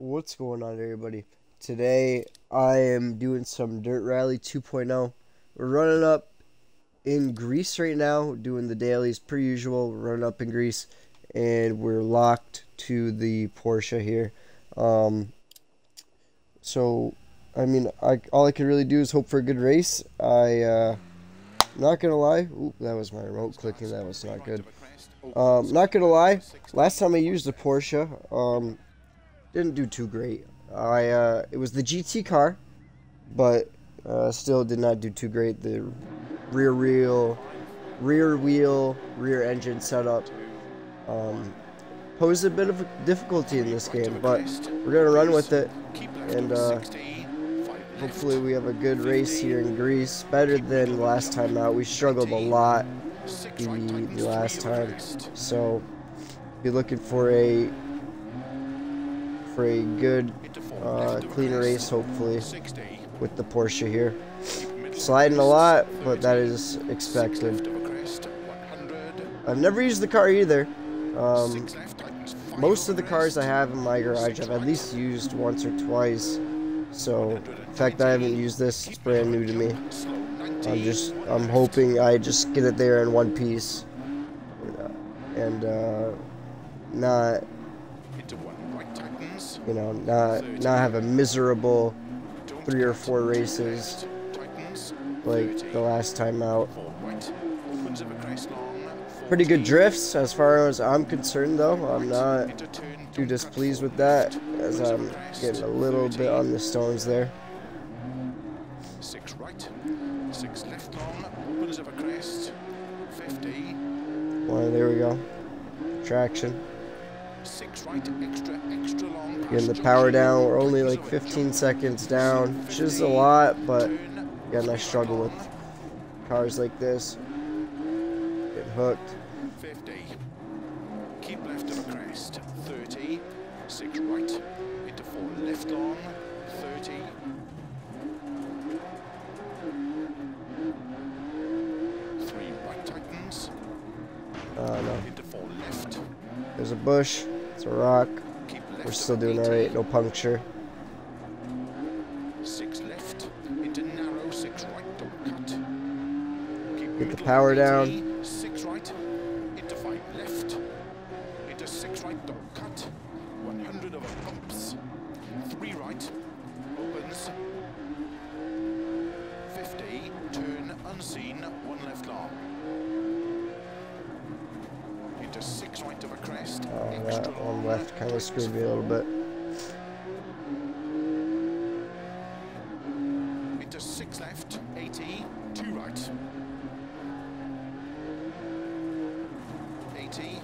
What's going on, everybody? Today I am doing some Dirt Rally 2.0. We're running up in Greece right now, doing the dailies per usual. We're running up in Greece, and we're locked to the Porsche here. Um, so, I mean, I, all I can really do is hope for a good race. I, uh, not gonna lie, Ooh, that was my remote clicking. That was not good. Um, not gonna lie, last time I used the Porsche, um, didn't do too great. I uh, it was the GT car, but uh, still did not do too great. The rear wheel, rear wheel, rear engine setup um, posed a bit of difficulty in this game, but we're gonna run with it, and uh, hopefully we have a good race here in Greece. Better than last time out. We struggled a lot the, the last time, so be looking for a for a good, uh, clean race, hopefully, with the Porsche here. Sliding a lot, but that is expected. I've never used the car either. Um, most of the cars I have in my garage I've at least used once or twice. So, the fact that I haven't used this, it's brand new to me. I'm just, I'm hoping I just get it there in one piece. And, uh, not you know, not not have a miserable three or four races like the last time out. Pretty good drifts as far as I'm concerned though. I'm not too displeased with that as I'm getting a little bit on the stones there. Six right, six left of a crest, 50. Well, there we go. Traction. Six right, extra. Getting the power down. We're only like 15 seconds down, which is a lot, but again, I struggle with cars like this. Get hooked. 50. Keep left of a crest. 30. Six right. Into four left long. 30. Three right tightens. Uh, no. Into four left. There's a bush. It's a rock. We're still doing alright. No puncture. Six left. Into narrow. Six right. Don't cut. Get the power down. Six right. Into five left. Into six right. Don't cut. 100 over pumps. Three right. Opens. 50. Turn unseen. One left long into six right of a crest. Oh, that one left kind of screwed me a little bit. Into six left, 80, two right. 80,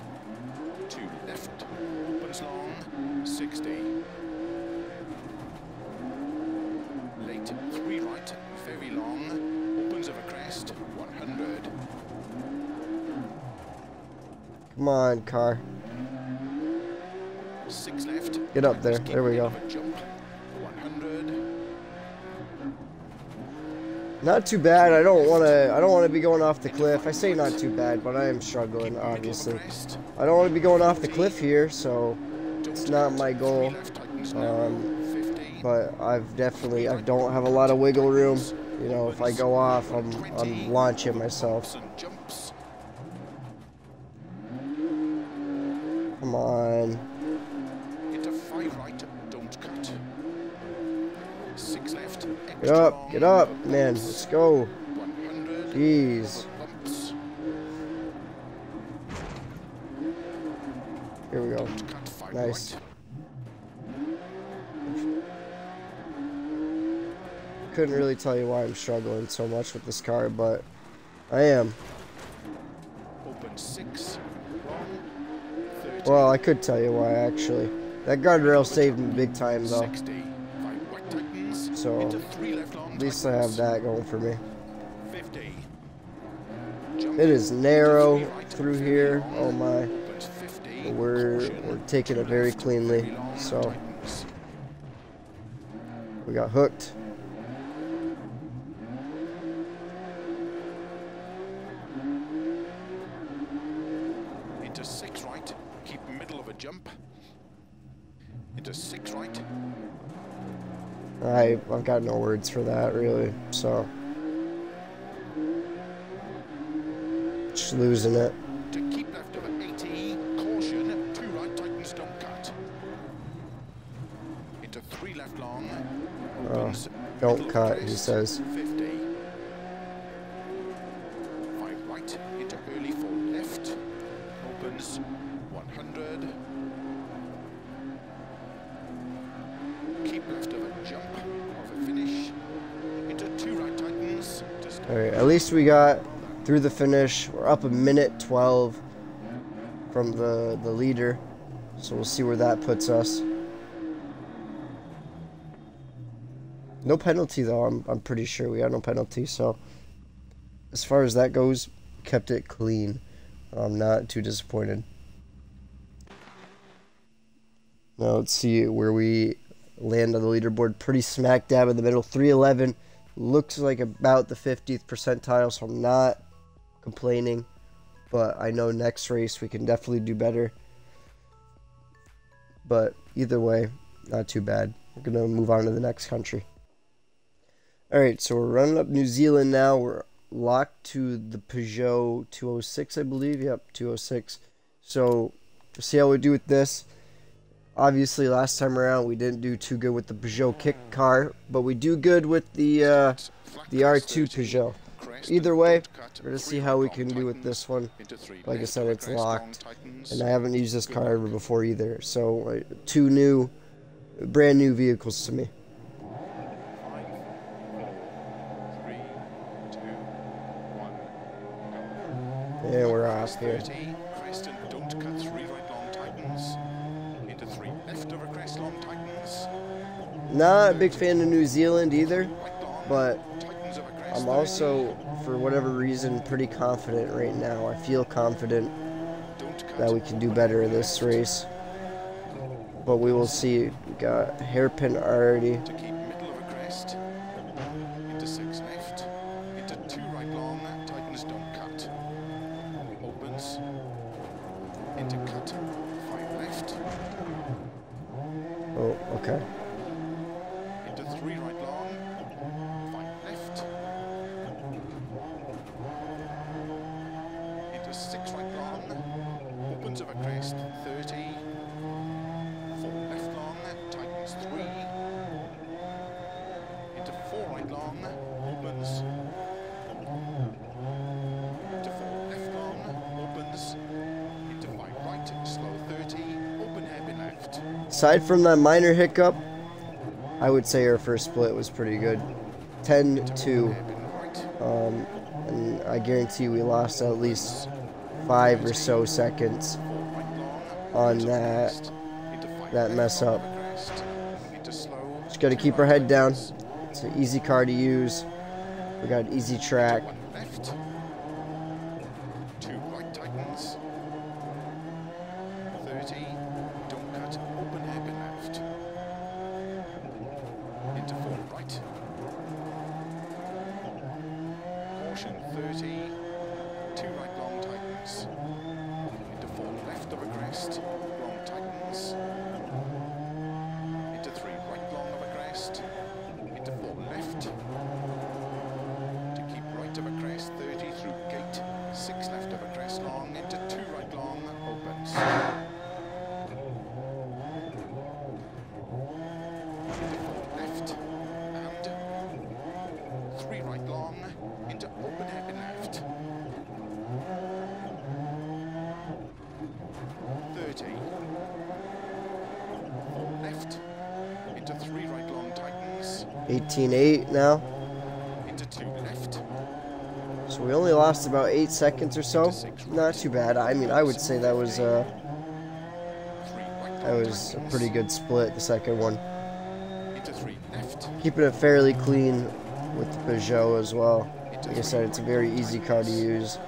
two left, opens long, 60. Late, three right, very long, opens of a crest, 100. Come on, car. Six left. Get up there. There we go. Not too bad. I don't want to. I don't want to be going off the cliff. I say not too bad, but I am struggling. Obviously, I don't want to be going off the cliff here, so it's not my goal. Um, but I've definitely. I don't have a lot of wiggle room. You know, if I go off, I'm I'm launching myself. Get up, get up, man. Let's go. Jeez. Here we go. Nice. Couldn't really tell you why I'm struggling so much with this car, but I am. Well, I could tell you why, actually. That guardrail saved me big time, though. So, at least I have that going for me. It is narrow through here. Oh my. We're, we're taking it very cleanly. So, we got hooked. Into six right. I I've got no words for that really. So just losing it. To keep left over 80. Caution. Two right. Tightens don't cut. Into three left long. Opens. don't cut, he says. 50. Five right. Into early four left. Opens. 100. Keep left of a jump. Of a finish. Into two right. Tightens. Just All right, at least we got through the finish. We're up a minute 12 from the the leader. So we'll see where that puts us. No penalty though. I'm I'm pretty sure we got no penalty. So as far as that goes, kept it clean. I'm not too disappointed. Now let's see where we land on the leaderboard. Pretty smack dab in the middle. 311 looks like about the 50th percentile, so I'm not complaining. But I know next race we can definitely do better. But either way, not too bad. We're gonna move on to the next country. Alright, so we're running up New Zealand now. We're locked to the Peugeot 206, I believe. Yep, 206. So, see how we do with this. Obviously, last time around we didn't do too good with the Peugeot kit car, but we do good with the uh, the R2 Peugeot. Either way, we're gonna see how we can do with this one. Like I said, it's locked, and I haven't used this car ever before either. So, uh, two new, brand new vehicles to me. And we're off here. Crest and don't cut three right long tightens. Into three left over crest long tightens. Not a big fan of New Zealand either, but. I'm also, for whatever reason, pretty confident right now. I feel confident that we can do better in this race. But we will see. We got hairpin already. F1, opens. Aside from that minor hiccup, I would say our first split was pretty good. 10-2. Um, and I guarantee we lost at least five or so seconds on that that mess up. Just got to keep our head down. It's an easy car to use. We got an easy track. Left. Two right tightens. 30. Don't cut. Open hairpin left. Into four right. Caution 30. 18.8 now. Into two left. So we only lost about 8 seconds or so. Not too bad. I mean, I would say that was, a that was a pretty good split, the second one. Keeping it fairly clean with the Peugeot as well. Like I said, it's a very easy car to use.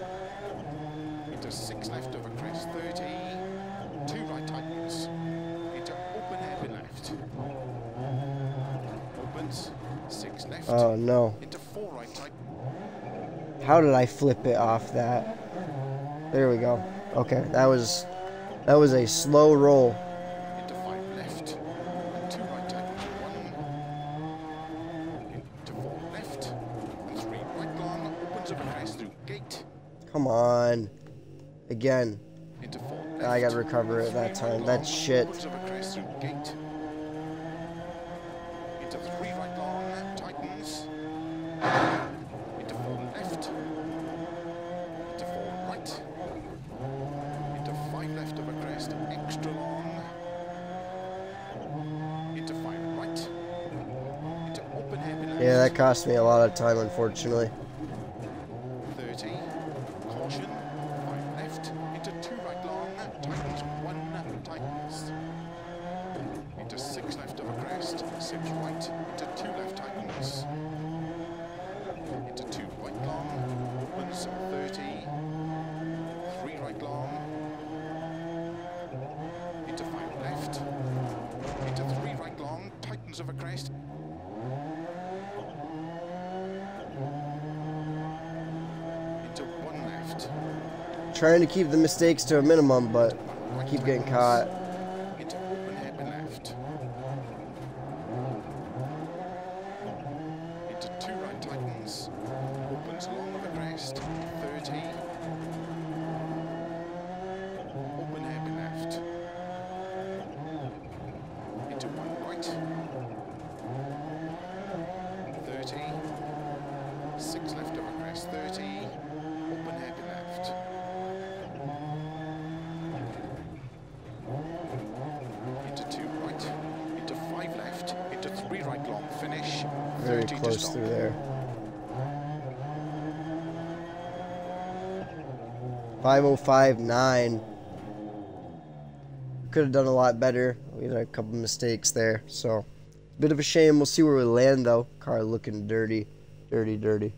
Oh no. How did I flip it off that? There we go. Okay, that was that was a slow roll. Come on. Again. I gotta recover it that time. That's shit. Cost me a lot of time, unfortunately. 30. Caution. 5 left. Into 2 right long. Tightens 1. Tightens. Into 6 left of a crest. 6 right. Into 2 left. Tightens. Into 2 right long. Opens 30. 3 right long. Into 5 left. Into 3 right long. Tightens of a crest. Into 1 left. Trying to keep the mistakes to a minimum, but I keep getting caught. Into open hairpin left. Into two right tightens. Opens long of a crest. 30. Open hairpin left. Into one right. 30. Six left of a crest. 30. Open hairpin left. into two right, into five left, into three right long finish, Very close through there. 5059. Could have done a lot better. We had a couple mistakes there, so bit of a shame. We'll see where we land though. Car looking dirty, dirty, dirty.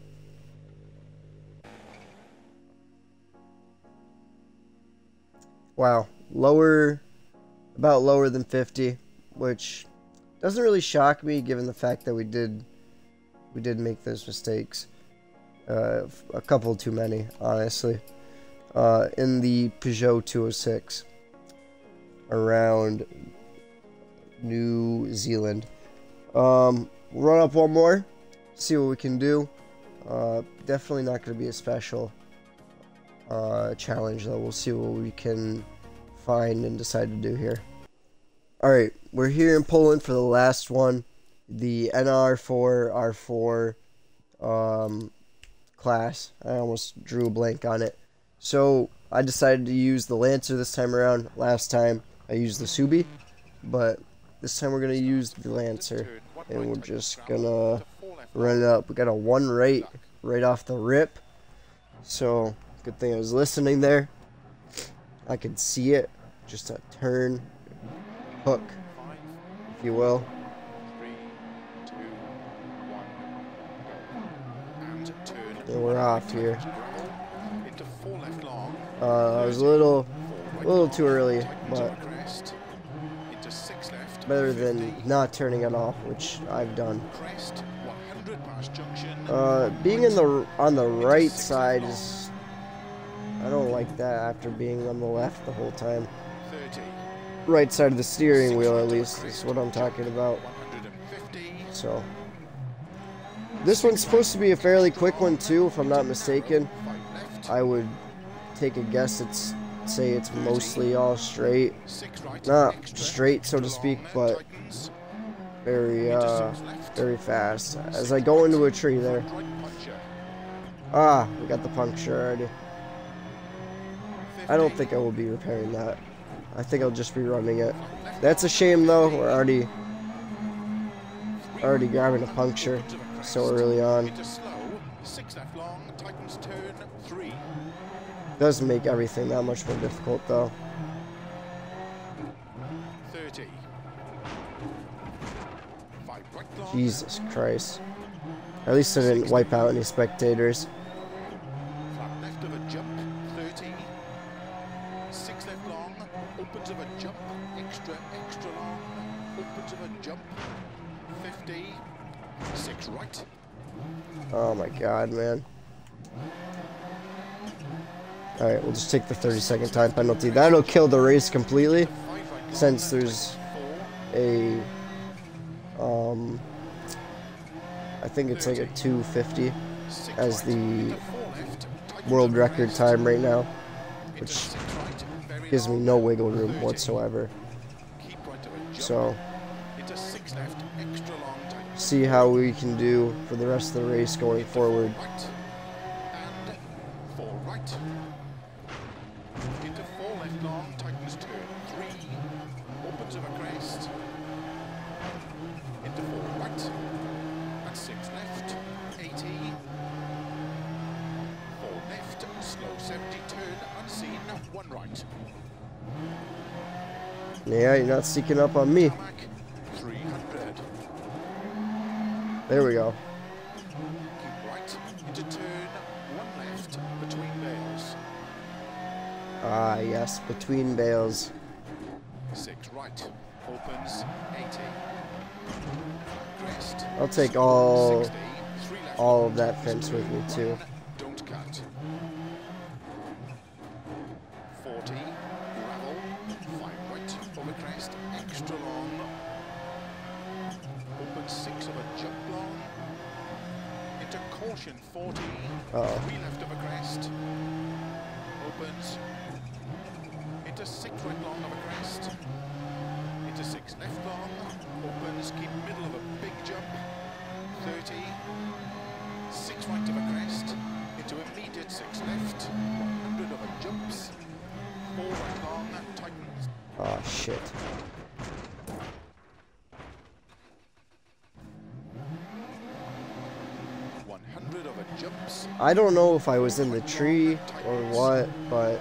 Wow, lower, about lower than 50, which doesn't really shock me given the fact that we did we did make those mistakes. Uh, a couple too many, honestly. Uh, in the Peugeot 206 around New Zealand. Um, we'll run up one more, see what we can do. Uh, definitely not going to be a special uh, challenge, though. We'll see what we can find and decide to do here. Alright, we're here in Poland for the last one. The NR4 R4 um, class. I almost drew a blank on it. So I decided to use the Lancer this time around. Last time I used the Subi, but this time we're gonna use the Lancer, and we're just gonna run it up. We got a one right right off the rip, so good thing I was listening there. I can see it, just a turn, hook, if you will. And we're off here. Gravel into four left long. Uh, I was a little, a little too early, but over crest. Into six left. better than not turning at all, which I've done. crest. 100 past junction. Uh, being in the on the right side is, I don't like that after being on the left the whole time. Right side of the steering wheel, at least, is what I'm talking about. 150. So, this one's supposed to be a fairly quick one too, if I'm not mistaken. I would take a guess. It's say it's mostly all straight, not straight so to speak, but very uh, very fast. As I go into a tree there. Ah, we got the puncture already. I don't think I will be repairing that. I think I'll just be running it. That's a shame though. We're already already grabbing a puncture so early on. Six left long. Tightens turn. Three. Doesn't make everything that much more difficult though. 30. Five right long. Jesus Christ. At least I didn't wipe out any spectators. God, man. Alright, we'll just take the 30 second time penalty. That'll kill the race completely since there's a um I think it's like a 250 as the world record time right now, which gives me no wiggle room whatsoever. So, Into six left, extra long tight. See how we can do for the rest of the race going forward. Right. And four right. Into four left long, turn. Three. Opens of a crest. Into four right. Six left. 80. Four left. Slow 70 turn. Unseen. One right. Yeah, you're not sneaking up on me. There we go. Right. Into turn. One left. Between bales. Ah, yes, between bales. Six right. Opens 80. Crest. I'll take all 60. All of that fence with me too. Don't cut. 40. Gravel. Five right. Over crest. Extra long. Open six of a jump long. Into caution 40. Uh-oh. Three left of a crest. Opens. Into six right long of a crest. Into six left long. Opens. Keep middle of a big jump. 30. Six right of a crest. Into immediate six left. 100 of a jumps. Four right long. Tightens. Oh shit. One hundred of a jumps. I don't know if I was in the tree or what, but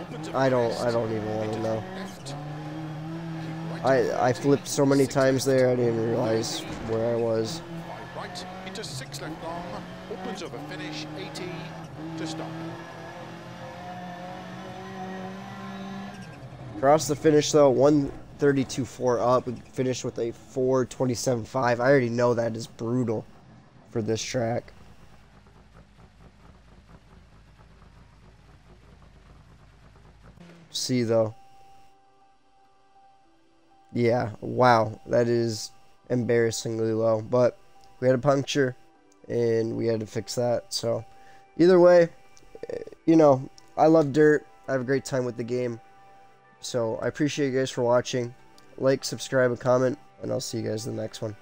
Opens of a I don't. I don't even want to know. Left. Keep right I I flipped so many times there I didn't realize where I was. Right, into six left long, opens over finish, 80 to stop. Across the finish though, 132.4 up. We finished with a 427.5. I already know that is brutal for this track. See though. Yeah, wow, that is embarrassingly low. But we had a puncture and we had to fix that. So either way, eh, you know, I love dirt. I have a great time with the game. So I appreciate you guys for watching. Like, subscribe, and comment, and I'll see you guys in the next one.